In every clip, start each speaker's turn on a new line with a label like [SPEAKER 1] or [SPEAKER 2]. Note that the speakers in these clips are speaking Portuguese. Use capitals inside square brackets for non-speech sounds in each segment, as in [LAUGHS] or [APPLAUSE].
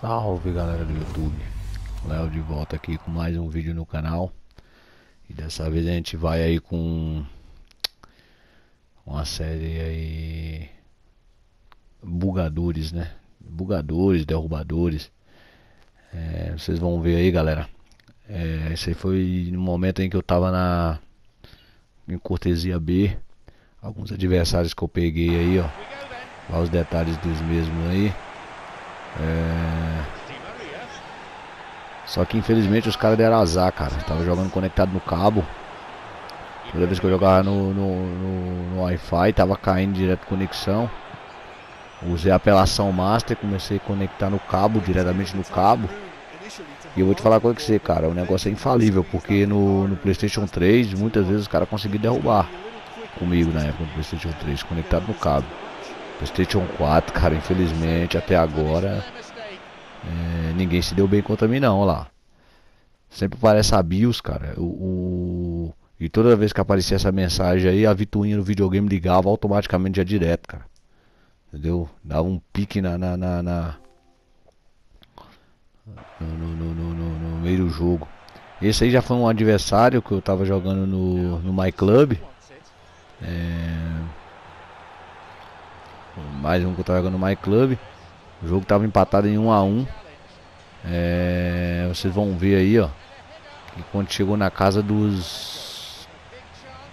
[SPEAKER 1] Salve galera do YouTube, Léo de volta aqui com mais um vídeo no canal. E dessa vez a gente vai aí com uma série aí Bugadores né, bugadores, derrubadores. É, Vocês vão ver aí galera. É, Esse foi no momento em que eu tava na em cortesia B. Alguns adversários que eu peguei aí ó. Olha os detalhes dos mesmos aí é... Só que infelizmente os caras deram azar, cara. Tava jogando conectado no cabo. Toda vez que eu jogava no, no, no, no Wi-Fi, tava caindo direto conexão. Usei a apelação master, comecei a conectar no cabo, diretamente no cabo. E eu vou te falar com você, cara, o negócio é infalível, porque no, no Playstation 3, muitas vezes os caras conseguiram derrubar comigo na época do Playstation 3, conectado no cabo. PlayStation 4, cara, infelizmente, até agora, é, ninguém se deu bem contra mim, não, lá. Sempre parece a BIOS, cara. O, o, e toda vez que aparecia essa mensagem aí, a vituinha no videogame ligava automaticamente já direto, cara. Entendeu? Dava um pique na, na, na, na no, no, no, no, meio do jogo. Esse aí já foi um adversário que eu tava jogando no, no My Club. É mais um que eu tava jogando no My Club. O jogo tava empatado em 1 a 1 é, Vocês vão ver aí, ó. Que quando chegou na casa dos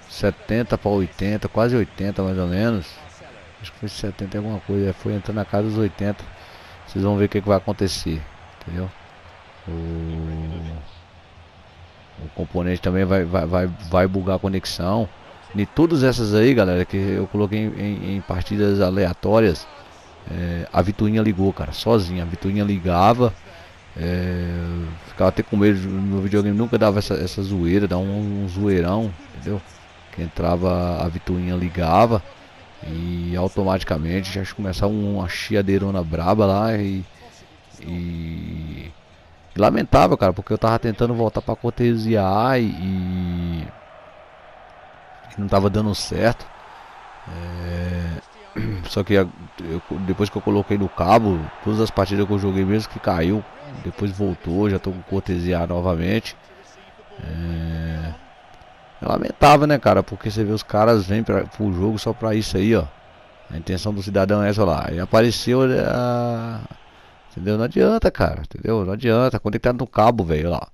[SPEAKER 1] 70 para 80, quase 80 mais ou menos. Acho que foi 70 alguma coisa. É, foi entrando na casa dos 80. Vocês vão ver o que, que vai acontecer. Entendeu? O, o componente também vai, vai, vai, vai bugar a conexão. De todas essas aí, galera, que eu coloquei em, em, partidas aleatórias, é, a Vituinha ligou, cara, sozinha. A Vituinha ligava, é, ficava até com medo. No videogame nunca dava essa, essa zoeira, dá um, um zoeirão, entendeu? Que entrava, a Vituinha ligava e automaticamente já começava uma chiadeirona braba lá e, e, lamentável, cara, porque eu tava tentando voltar pra cortesiar e, e que não estava dando certo. É... [CLEARS THROAT] Só que eu, depois que eu coloquei no cabo, todas as partidas que eu joguei mesmo que caiu, depois voltou, já estou com cortesia novamente. É... é lamentável, né, cara? Porque você vê os caras vêm para o jogo só para isso aí, ó. A intenção do cidadão é essa lá. E apareceu né, a. Entendeu? Não adianta, cara. Entendeu? Não adianta. Conectado no cabo, velho. lá.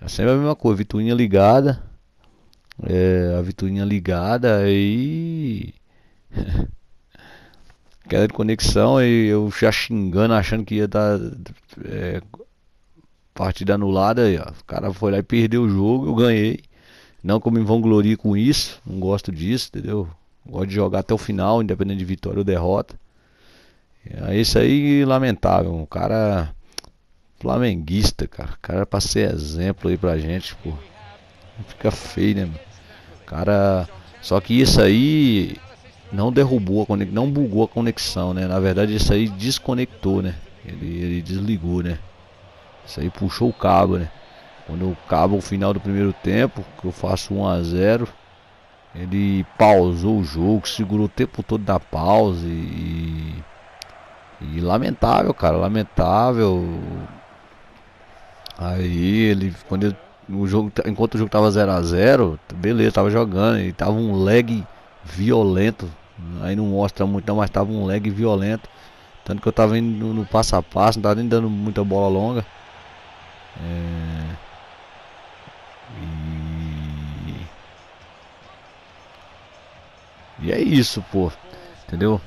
[SPEAKER 1] É sempre a mesma coisa. Vituinha ligada é, a vitrolinha ligada e [LAUGHS] queda de conexão e eu já xingando achando que ia dar é, partida anulada aí, ó. o cara foi lá e perdeu o jogo eu ganhei. Não eu me vanglorie com isso não gosto disso entendeu? Gosto de jogar até o final independente de vitória ou derrota. É, isso aí lamentável. Um cara flamenguista cara. O cara pra ser exemplo aí pra gente fica feio né mano? Cara, só que isso aí não derrubou a conexão, não bugou a conexão, né? Na verdade isso aí desconectou, né? Ele, ele desligou, né? Isso aí puxou o cabo, né? Quando o cabo, o final do primeiro tempo, que eu faço 1 a 0 ele pausou o jogo, segurou o tempo todo da pausa e, e lamentável, cara, lamentável. Aí ele, quando ele o jogo, enquanto o jogo tava 0 a 0 beleza, tava jogando e tava um lag violento. Aí não mostra muito não, mas tava um lag violento. Tanto que eu tava indo no, passo a passo, não tava nem dando muita bola longa. É... E... e é isso, pô. Entendeu?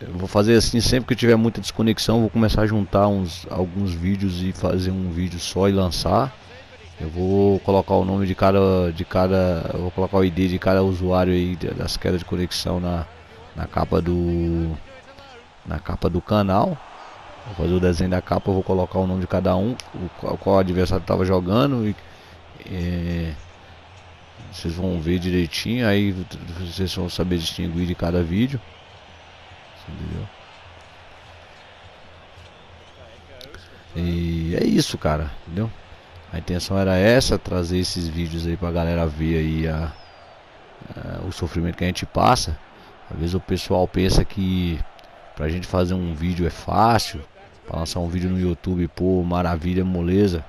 [SPEAKER 1] Eu vou fazer assim sempre que tiver muita desconexão, vou começar a juntar uns alguns vídeos e fazer um vídeo só e lançar. Eu vou colocar o nome de cada, de cada, vou colocar o ID de cada usuário aí das quedas de conexão na, na capa do, na capa do canal. Vou fazer o desenho da capa, vou colocar o nome de cada um, o, qual adversário estava jogando e, e, vocês vão ver direitinho, aí vocês vão saber distinguir de cada vídeo. Entendeu? E é isso, cara, entendeu? A intenção era essa, trazer esses vídeos aí pra galera ver aí a, a, o sofrimento que a gente passa. Às vezes o pessoal pensa que pra gente fazer um vídeo é fácil, Pra lançar um vídeo no YouTube, pô, maravilha, moleza.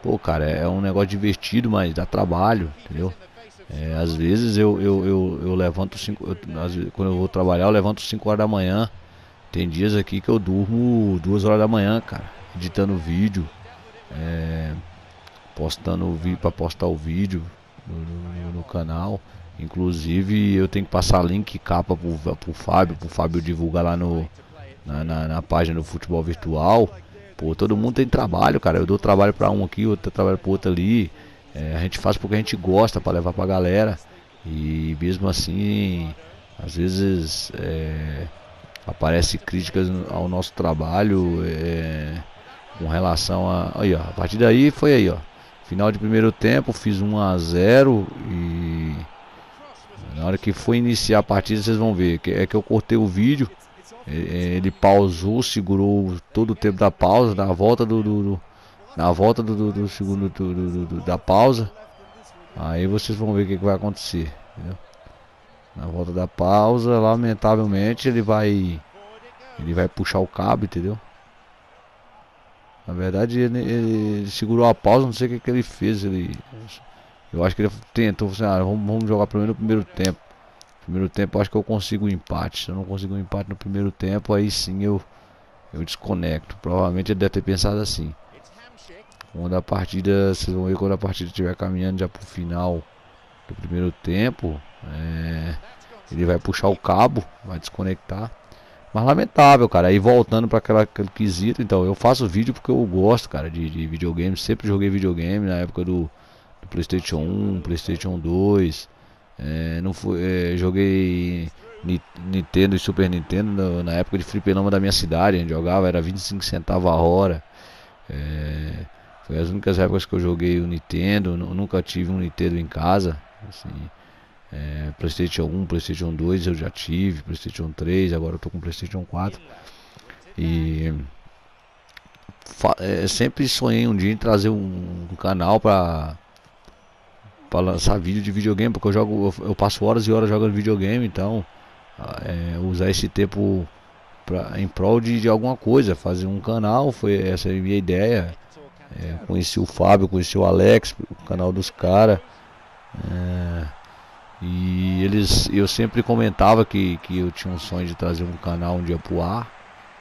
[SPEAKER 1] Pô, cara, é um negócio divertido, mas dá trabalho, entendeu? É, às vezes eu, eu, eu, eu levanto 5. Quando eu vou trabalhar, eu levanto 5 horas da manhã. Tem dias aqui que eu durmo 2 horas da manhã, cara. Editando vídeo. É, postando vídeo para postar o vídeo no, no, no, canal. Inclusive eu tenho que passar link capa pro, pro Fábio, pro Fábio divulgar lá no, na, na, na página do futebol virtual. Pô, todo mundo tem trabalho, cara. Eu dou trabalho para um aqui, outro trabalho para outro ali. É, a gente faz porque a gente gosta para levar pra galera. E mesmo assim, às vezes é, aparece críticas ao nosso trabalho é, com relação a. Aí, ó, a partir daí foi aí, ó. Final de primeiro tempo, fiz 1 a 0 e na hora que foi iniciar a partida, vocês vão ver que é que eu cortei o vídeo. Ele pausou, segurou todo o tempo da pausa, na volta do, do, do na volta do, do, do segundo do, da pausa. Aí vocês vão ver o que, que vai acontecer. Entendeu? Na volta da pausa, lamentavelmente ele vai. Ele vai puxar o cabo, entendeu? Na verdade ele, ele segurou a pausa, não sei o que, que ele fez. Ele, eu acho que ele tentou, assim, ah, vamos, vamos jogar primeiro no primeiro tempo. Primeiro tempo eu acho que eu consigo um empate. Se eu não consigo um empate no primeiro tempo, aí sim eu, eu desconecto. Provavelmente ele deve ter pensado assim. Quando a partida, vocês vão ver quando a partida estiver caminhando já pro final do primeiro tempo, é, ele vai puxar o cabo, vai desconectar. Mas lamentável, cara. Aí voltando para aquela aquele quesito, então eu faço vídeo porque eu gosto, cara, de, de videogame. Sempre joguei videogame na época do, do PlayStation 1, PlayStation 2. É, não fui, é, joguei Nintendo e Super Nintendo na época de fliperama da minha cidade. A gente jogava, era 25 centavos a hora. É, foi as únicas épocas que eu joguei o Nintendo. Nunca tive um Nintendo em casa. Assim, é, Playstation 1, Playstation 2 eu já tive, Playstation 3, agora eu tô com Playstation 4. E é, sempre sonhei um dia em trazer um, um canal para para lançar vídeo de videogame, porque eu jogo, eu, eu, passo horas e horas jogando videogame, então é, usar esse tempo pra, em prol de, de alguma coisa, fazer um canal, foi essa a minha ideia. É, conheci o Fábio, conheci o Alex, o canal dos caras. É, e eles, eu sempre comentava que, que eu tinha um sonho de trazer um canal um dia pro ar.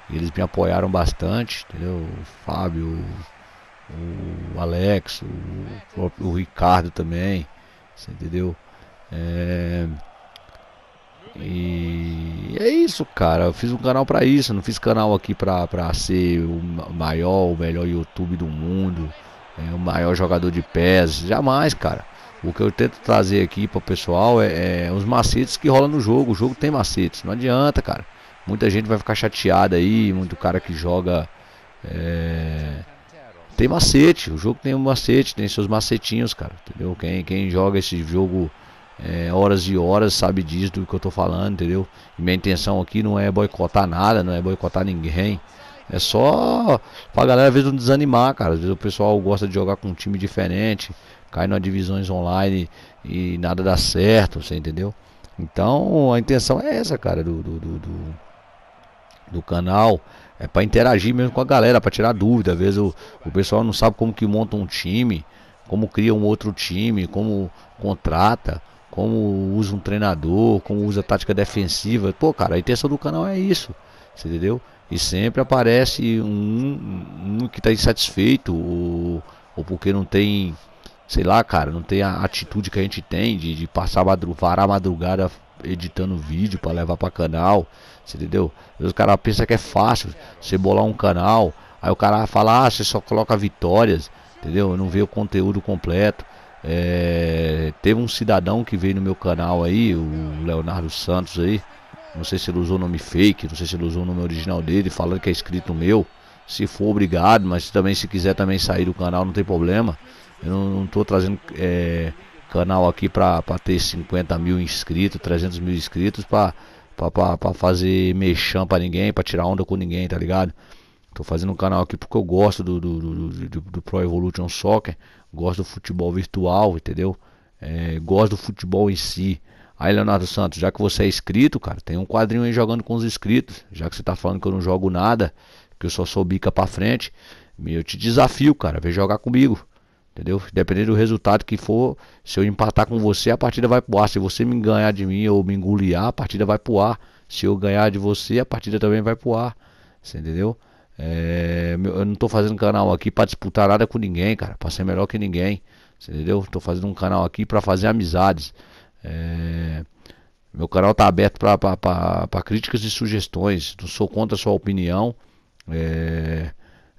[SPEAKER 1] Eles me apoiaram bastante, entendeu? O Fábio, o, Alex, o, o, Ricardo também, entendeu? É, e é isso, cara. Eu fiz um canal para isso. Não fiz canal aqui pra, pra ser o maior, o melhor YouTube do mundo, é, o maior jogador de pés. Jamais, cara. O que eu tento trazer aqui pro pessoal é, é os macetes que rolam no jogo. O jogo tem macetes. Não adianta, cara. Muita gente vai ficar chateada aí. Muito cara que joga. É... Tem macete. O jogo tem um macete, tem seus macetinhos, cara. Entendeu? Quem, quem joga esse jogo é, horas e horas sabe disso do que eu tô falando, entendeu? E minha intenção aqui não é boicotar nada, não é boicotar ninguém. É só pra galera às vezes não desanimar, cara. Às vezes o pessoal gosta de jogar com um time diferente, cai nas divisões online e nada dá certo, você entendeu? Então a intenção é essa, cara, do, do, do, do, do canal. É para interagir mesmo com a galera, para tirar dúvida. Às vezes o, o pessoal não sabe como que monta um time, como cria um outro time, como contrata como usa um treinador, como usa tática defensiva. Pô, cara, a intenção do canal é isso, você entendeu? E sempre aparece um, um que está insatisfeito ou, ou porque não tem, sei lá, cara, não tem a atitude que a gente tem de, de passar madru varar a madrugada editando vídeo para levar para canal, você entendeu? Os cara pensa que é fácil você bolar um canal, aí o cara fala, ah, você só coloca vitórias, entendeu? Não vê o conteúdo completo. É, teve um cidadão que veio no meu canal aí, o Leonardo Santos aí. Não sei se ele usou o nome fake, não sei se ele usou o nome original dele, falando que é inscrito meu. Se for obrigado, mas também se quiser também sair do canal, não tem problema. Eu não, estou trazendo é, canal aqui para ter 50 mil inscritos, 300 mil inscritos para fazer mexão para ninguém, para tirar onda com ninguém, tá ligado? Tô fazendo um canal aqui porque eu gosto do, do, do, do, do Pro Evolution Soccer, gosto do futebol virtual, entendeu? É, gosto do futebol em si. Aí, Leonardo Santos, já que você é inscrito, cara, tem um quadrinho aí jogando com os inscritos. Já que você tá falando que eu não jogo nada, que eu só sou bica pra frente. Eu te desafio, cara, vem jogar comigo. Entendeu? Dependendo do resultado que for, se eu empatar com você, a partida vai pro ar. Se você me ganhar de mim ou me engolir, a partida vai pro ar. Se eu ganhar de você, a partida também vai pro ar. Você entendeu? É, eu não tô fazendo canal aqui para disputar nada com ninguém, cara. Pra ser melhor que ninguém. Você entendeu? Tô fazendo um canal aqui para fazer amizades. É, meu canal tá aberto para críticas e sugestões. Não sou contra a sua opinião. É,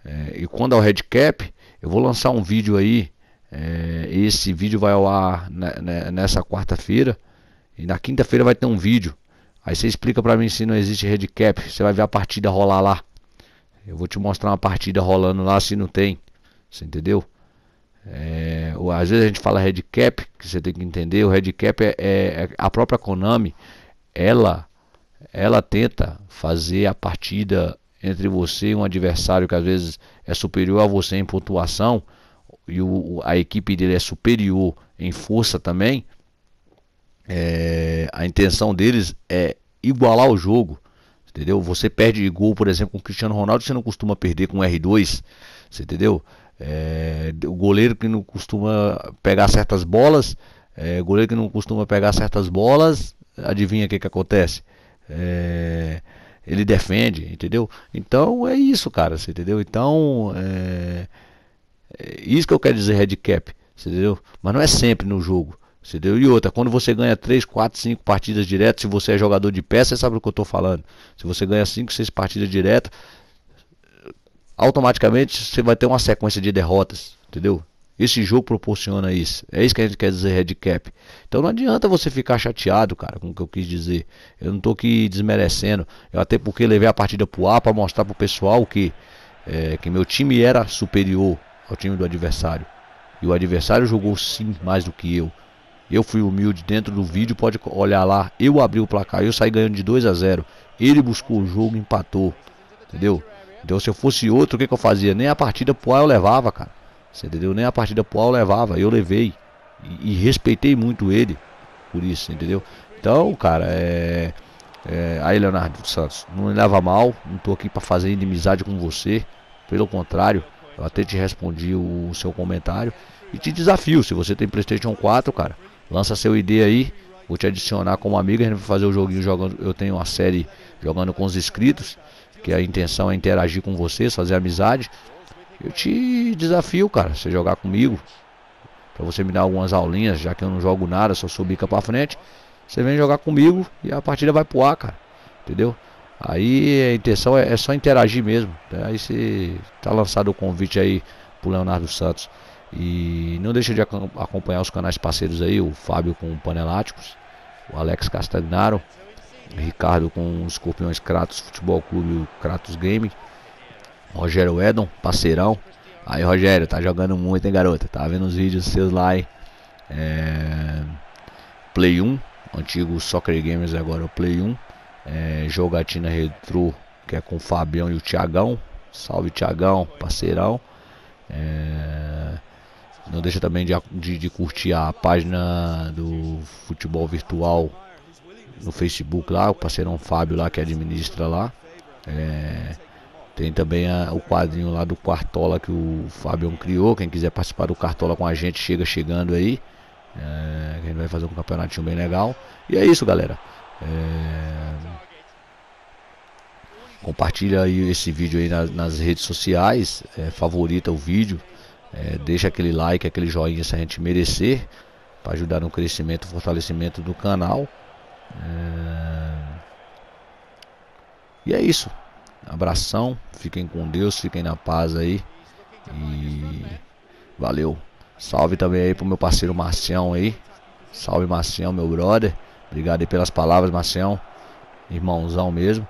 [SPEAKER 1] é, e quando ao Redcap, eu vou lançar um vídeo aí. É, esse vídeo vai ao ar nessa quarta-feira. E na quinta-feira vai ter um vídeo. Aí você explica para mim se não existe Redcap. Você vai ver a partida rolar lá. Eu vou te mostrar uma partida rolando lá se não tem. Você entendeu? É, às vezes a gente fala red cap, que você tem que entender, o red cap é, é, é, a própria Konami, ela ela tenta fazer a partida entre você e um adversário que às vezes é superior a você em pontuação e o, a equipe dele é superior em força também. É, a intenção deles é igualar o jogo, entendeu? Você perde gol, por exemplo, com o Cristiano Ronaldo, você não costuma perder com R2, você entendeu? É, o goleiro que não costuma pegar certas bolas, é, goleiro que não costuma pegar certas bolas, adivinha o que, que acontece? É, ele defende, entendeu? Então é isso, cara, você entendeu? Então é, é isso que eu quero dizer handicap, entendeu? Mas não é sempre no jogo. Entendeu? E outra, quando você ganha 3, 4, 5 partidas diretas, se você é jogador de pé, você sabe o que eu estou falando. Se você ganha 5, 6 partidas diretas, automaticamente você vai ter uma sequência de derrotas, entendeu? Esse jogo proporciona isso. É isso que a gente quer dizer handicap. Então não adianta você ficar chateado, cara, com o que eu quis dizer. Eu não tô aqui desmerecendo. Eu até porque levei a partida pro ar para mostrar pro pessoal que é, que meu time era superior ao time do adversário. E o adversário jogou sim mais do que eu. Eu fui humilde dentro do vídeo, pode olhar lá. Eu abri o placar, eu saí ganhando de 2 a 0. Ele buscou o jogo, empatou. Entendeu? Então se eu fosse outro, o que, que eu fazia? Nem a partida pro ar eu levava, cara. Você entendeu? Nem a partida eu levava. Eu levei. E, e respeitei muito ele por isso, entendeu? Então, cara, é. é aí, Leonardo Santos, não leva mal. Não tô aqui para fazer inimizade com você. Pelo contrário, eu até te respondi o, o seu comentário. E te desafio, se você tem Playstation 4, cara, lança seu ID aí. Vou te adicionar como amigo. A gente vai fazer o joguinho jogando. Eu tenho uma série jogando com os inscritos que a intenção é interagir com vocês, fazer amizade. Eu te desafio, cara, você jogar comigo. Pra você me dar algumas aulinhas, já que eu não jogo nada, só sou bica pra frente. Você vem jogar comigo e a partida vai pro ar, cara. Entendeu? Aí a intenção é, é só interagir mesmo. Né? Aí você tá lançado o convite aí pro Leonardo Santos. E não deixa de acompanhar os canais parceiros aí, o Fábio com Paneláticos, o Alex Castagnaro, Ricardo com os Escorpiões Kratos Futebol Clube Kratos Game. Rogério Edon, parceirão. Aí, Rogério, tá jogando muito, hein, garota? Tá vendo os vídeos seus lá, hein? É... Play 1, antigo Soccer Gamers, agora o Play 1. É... Jogatina Retro, que é com o Fabião e o Tiagão. Salve, Tiagão, parceirão. É... Não deixa também de, de, de curtir a página do Futebol Virtual no Facebook lá, o parceirão Fábio lá que administra lá. É, tem também a, o quadrinho lá do Quartola que o Fábio criou. Quem quiser participar do Cartola com a gente, chega chegando aí. É, a gente vai fazer um campeonatinho bem legal. E é isso, galera. É, compartilha aí esse vídeo aí nas, nas redes sociais. É, favorita o vídeo. É, deixa aquele like, aquele joinha se a gente merecer. Para ajudar no crescimento e fortalecimento do canal. É... E é isso. Abração. Fiquem com Deus. Fiquem na paz aí. E valeu. Salve também aí pro meu parceiro Marcião aí. Salve Marcião, meu brother. Obrigado aí pelas palavras, Marcião. Irmãozão mesmo.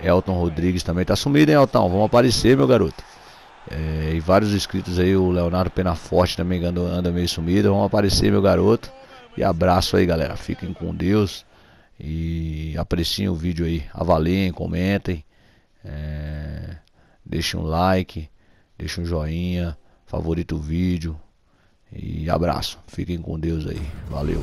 [SPEAKER 1] Elton Rodrigues também tá sumido, hein, Elton? Vamos aparecer, meu garoto. É, e vários inscritos aí, o Leonardo Penaforte também anda, meio sumido. Vamos aparecer, meu garoto. E abraço aí, galera. Fiquem com Deus. E apreciem o vídeo aí, avaliem, comentem, é, deixem um like, deixem um joinha, favorita o vídeo e abraço. Fiquem com Deus aí. Valeu.